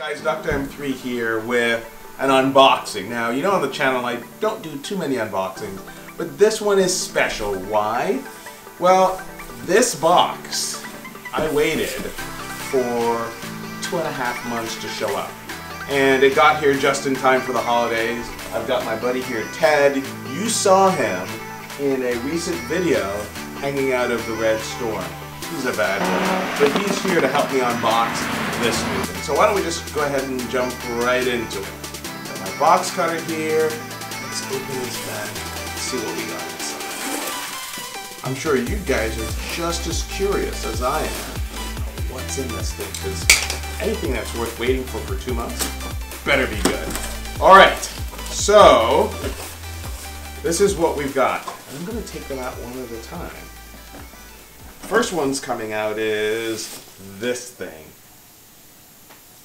guys, DoctaM3 here with an unboxing. Now, you know on the channel I don't do too many unboxings, but this one is special. Why? Well, this box, I waited for two and a half months to show up. And it got here just in time for the holidays. I've got my buddy here, Ted. You saw him in a recent video hanging out of the Red Storm. He's a bad one, but he's here to help me unbox this new thing. So why don't we just go ahead and jump right into it. Got my box cutter here. Let's open this bag and see what we got inside. I'm sure you guys are just as curious as I am what's in this thing, because anything that's worth waiting for for two months better be good. All right, so this is what we've got. I'm gonna take them out one at a time. First one's coming out is this thing.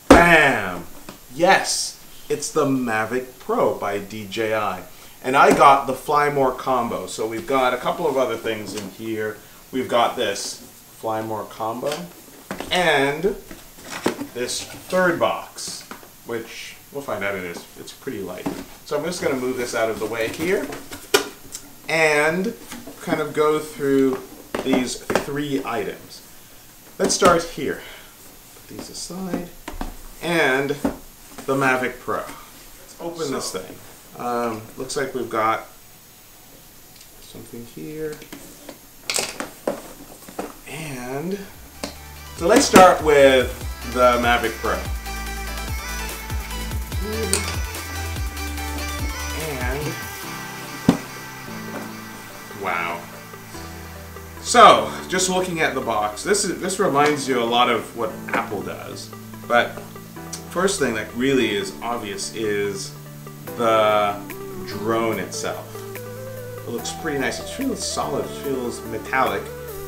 Bam! Yes, it's the Mavic Pro by DJI. And I got the Fly More combo. So we've got a couple of other things in here. We've got this Fly More combo and this third box, which we'll find out it is. It's pretty light. So I'm just going to move this out of the way here and kind of go through these three items. Let's start here. Put these aside. And the Mavic Pro. Let's open this thing. Um, looks like we've got something here. And so let's start with the Mavic Pro. And wow. So, just looking at the box, this is this reminds you a lot of what Apple does. But first thing that really is obvious is the drone itself. It looks pretty nice. It feels solid, it feels metallic,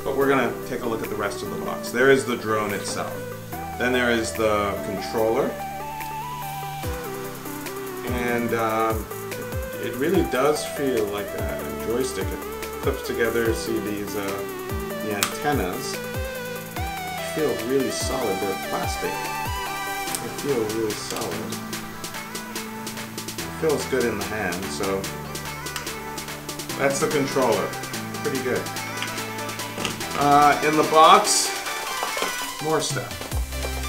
but we're gonna take a look at the rest of the box. There is the drone itself. Then there is the controller. And um, it, it really does feel like a joystick. Clips together, see these, uh, the antennas. Feel really solid, they're plastic. They feel really solid. It feels good in the hand, so that's the controller. Pretty good. Uh, in the box, more stuff.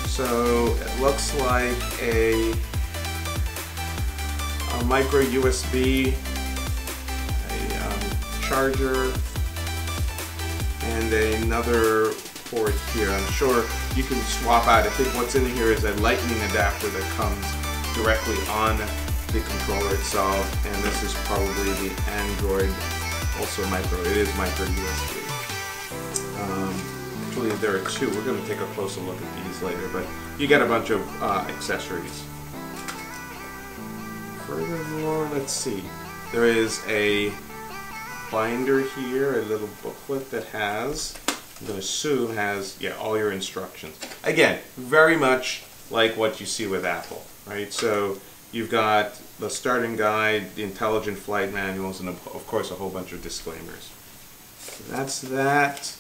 So it looks like a, a micro USB, charger, and another port here. I'm sure you can swap out. I think what's in here is a lightning adapter that comes directly on the controller itself, and this is probably the Android, also micro. It is micro USB. Um, actually, there are two. We're going to take a closer look at these later, but you get a bunch of uh, accessories. Furthermore, let's see. There is a binder here, a little booklet that has, I'm going to assume has, yeah, all your instructions. Again, very much like what you see with Apple, right? So you've got the starting guide, the intelligent flight manuals, and of course a whole bunch of disclaimers. So that's that.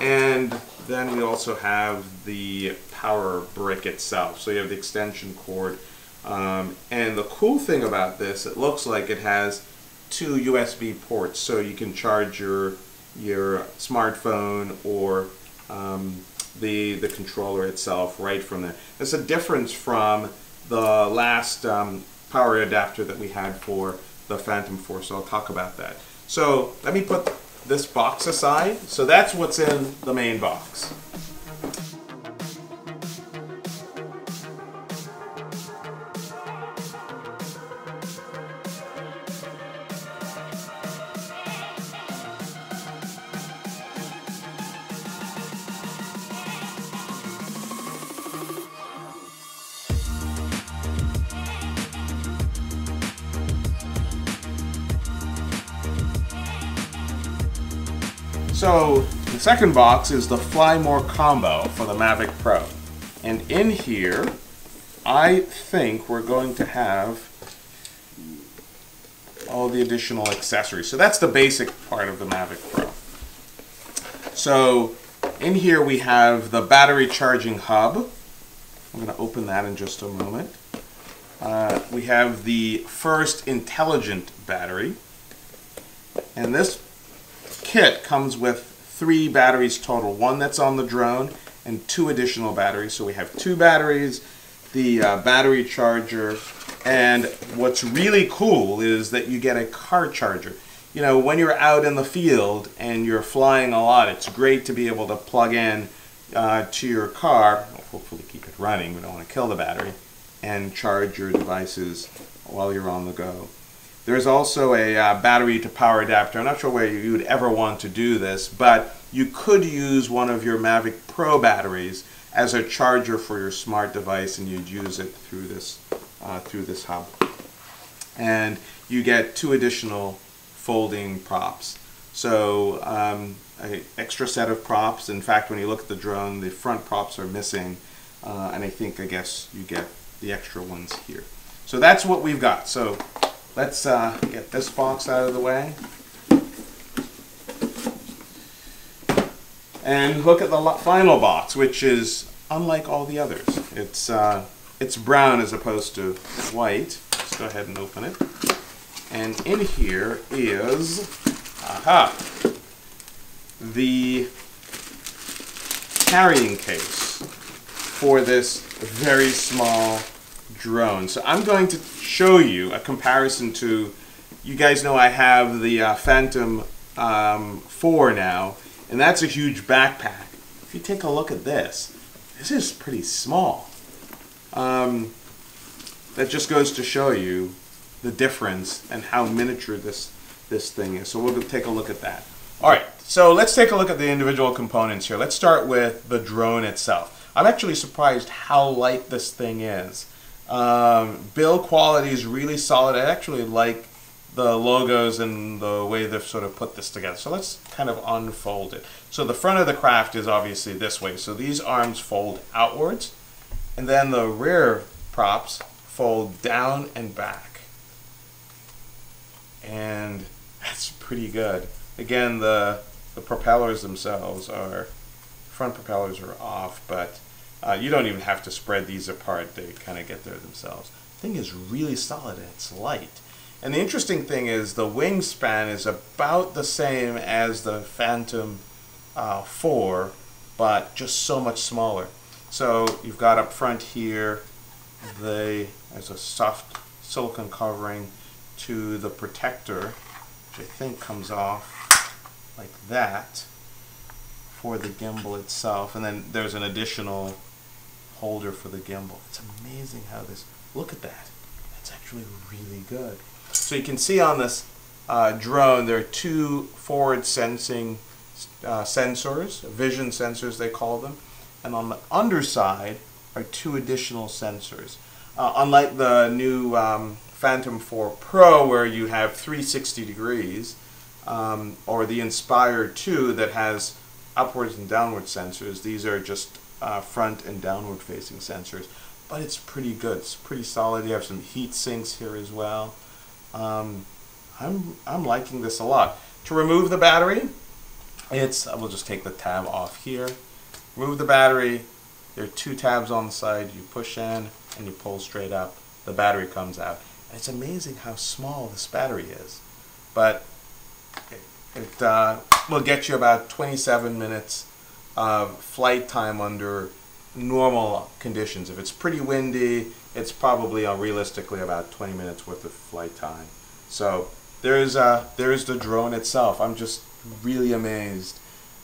And then we also have the power brick itself. So you have the extension cord. Um, and the cool thing about this, it looks like it has two USB ports, so you can charge your your smartphone or um, the the controller itself right from there. That's a difference from the last um, power adapter that we had for the Phantom 4, so I'll talk about that. So let me put this box aside. So that's what's in the main box. So the second box is the Fly More combo for the Mavic Pro. And in here, I think we're going to have all the additional accessories. So that's the basic part of the Mavic Pro. So in here we have the battery charging hub I'm going to open that in just a moment. Uh, we have the first intelligent battery. And this kit comes with three batteries total. One that's on the drone and two additional batteries. So we have two batteries, the uh, battery charger, and what's really cool is that you get a car charger. You know, when you're out in the field and you're flying a lot, it's great to be able to plug in uh, to your car, hopefully keep it running, we don't want to kill the battery, and charge your devices while you're on the go. There's also a uh, battery to power adapter. I'm not sure where you would ever want to do this, but you could use one of your Mavic Pro batteries as a charger for your smart device and you'd use it through this, uh, through this hub. And you get two additional folding props. So um, an extra set of props. In fact, when you look at the drone, the front props are missing. Uh, and I think, I guess, you get the extra ones here. So that's what we've got. So let's uh, get this box out of the way. And look at the final box, which is unlike all the others. It's, uh, it's brown as opposed to white. Let's go ahead and open it. And in here is, aha, the carrying case for this very small drone. So I'm going to show you a comparison to, you guys know I have the uh, Phantom um, 4 now, and that's a huge backpack. If you take a look at this, this is pretty small. Um, that just goes to show you the difference and how miniature this this thing is. So we'll take a look at that. All right, so let's take a look at the individual components here. Let's start with the drone itself. I'm actually surprised how light this thing is. Um, build quality is really solid. I actually like the logos and the way they've sort of put this together. So let's kind of unfold it. So the front of the craft is obviously this way. So these arms fold outwards and then the rear props fold down and back. And that's pretty good. Again, the, the propellers themselves are, front propellers are off, but uh, you don't even have to spread these apart. They kind of get there themselves. The thing is really solid and it's light. And the interesting thing is the wingspan is about the same as the Phantom uh, 4, but just so much smaller. So you've got up front here, the, there's a soft silicon covering to the protector, which I think comes off like that for the gimbal itself. And then there's an additional holder for the gimbal. It's amazing how this, look at that. That's actually really good. So you can see on this uh, drone there are two forward sensing uh, sensors, vision sensors they call them, and on the underside are two additional sensors. Uh, unlike the new um, Phantom 4 Pro where you have 360 degrees, um, or the Inspire 2 that has upwards and downward sensors, these are just uh, front and downward facing sensors. But it's pretty good, it's pretty solid. You have some heat sinks here as well. Um, I'm, I'm liking this a lot. To remove the battery, it's, we'll just take the tab off here. Remove the battery, there are two tabs on the side, you push in and you pull straight up, the battery comes out. And it's amazing how small this battery is. But it, it uh, will get you about 27 minutes of flight time under normal conditions. If it's pretty windy, it's probably uh, realistically about 20 minutes worth of flight time. So there's uh, there's the drone itself. I'm just really amazed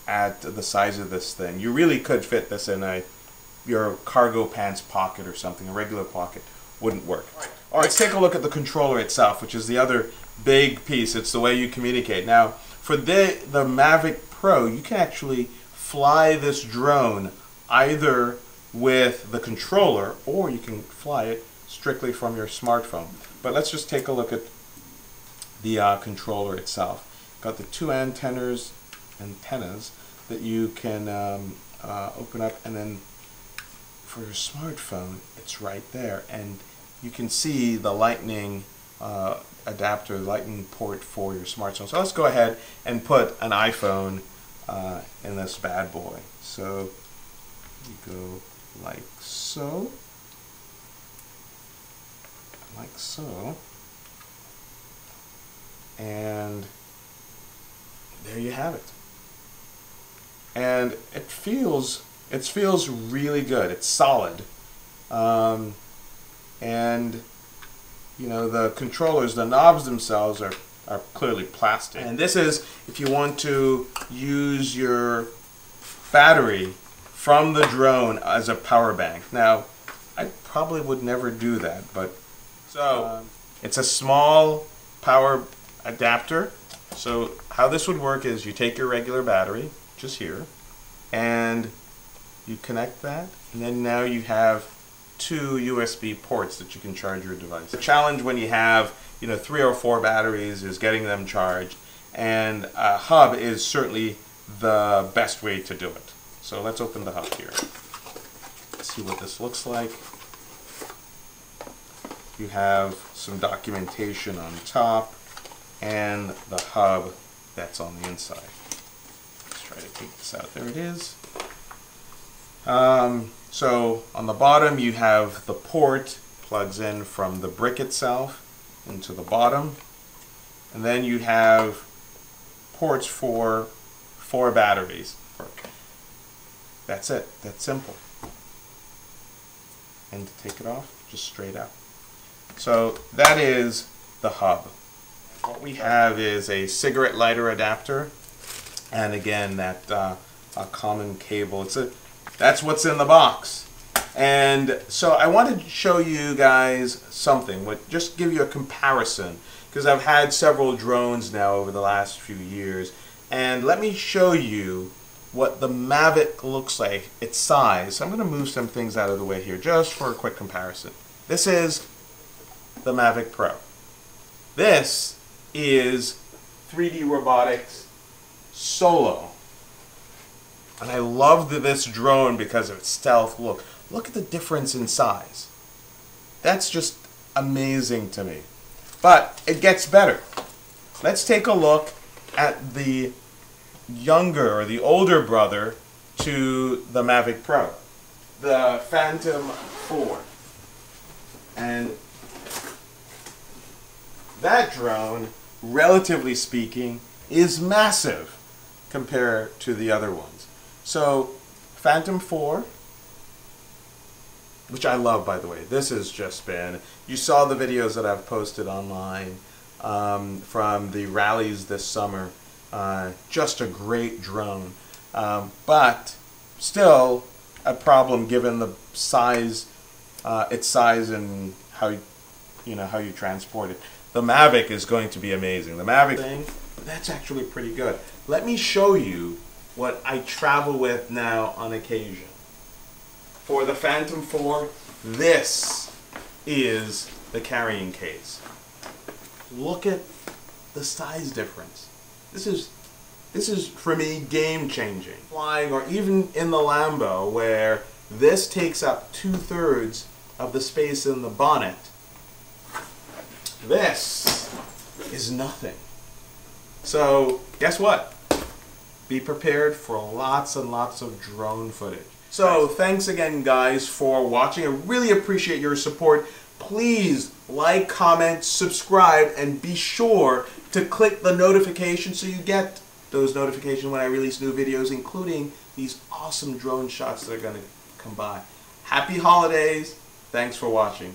at the size of this thing. You really could fit this in a your cargo pants pocket or something. A regular pocket wouldn't work. All right, let's take a look at the controller itself, which is the other big piece. It's the way you communicate. Now, for the the Mavic Pro, you can actually fly this drone either with the controller or you can fly it strictly from your smartphone. But let's just take a look at the uh, controller itself. Got the two antennas, antennas that you can um, uh, open up and then for your smartphone it's right there and you can see the lightning uh, adapter, lightning port for your smartphone. So let's go ahead and put an iPhone uh, in this bad boy. So you go like so. Like so. And there you have it. And it feels it feels really good. It's solid. Um, and you know the controllers, the knobs themselves are, are clearly plastic. And this is if you want to use your battery from the drone as a power bank. Now, I probably would never do that, but so um, it's a small power adapter. So how this would work is you take your regular battery, just here, and you connect that, and then now you have two USB ports that you can charge your device. The challenge when you have you know three or four batteries is getting them charged, and a hub is certainly the best way to do it. So let's open the hub here. See what this looks like. You have some documentation on top and the hub that's on the inside. Let's try to take this out. There it is. Um, so on the bottom you have the port plugs in from the brick itself into the bottom. And then you have ports for four batteries. That's it. That's simple. And to take it off, just straight out. So that is the hub. What we have is a cigarette lighter adapter, and again that uh, a common cable. It's a that's what's in the box. And so I wanted to show you guys something, just give you a comparison, because I've had several drones now over the last few years, and let me show you what the Mavic looks like, its size. I'm going to move some things out of the way here just for a quick comparison. This is the Mavic Pro. This is 3D Robotics Solo. And I love this drone because of its stealth look. Look at the difference in size. That's just amazing to me. But it gets better. Let's take a look at the younger or the older brother to the Mavic Pro, the Phantom 4. And that drone, relatively speaking, is massive compared to the other ones. So, Phantom 4, which I love by the way, this has just been, you saw the videos that I've posted online um, from the rallies this summer uh, just a great drone, um, but still a problem given the size, uh, its size and how you, know how you transport it. The Mavic is going to be amazing. The Mavic thing, that's actually pretty good. Let me show you what I travel with now on occasion. For the Phantom 4, this is the carrying case. Look at the size difference. This is this is for me game changing. Flying or even in the Lambo where this takes up two thirds of the space in the bonnet. This is nothing. So guess what? Be prepared for lots and lots of drone footage. So thanks again guys for watching. I really appreciate your support. Please like, comment, subscribe, and be sure to click the notification so you get those notifications when I release new videos, including these awesome drone shots that are going to come by. Happy holidays. Thanks for watching.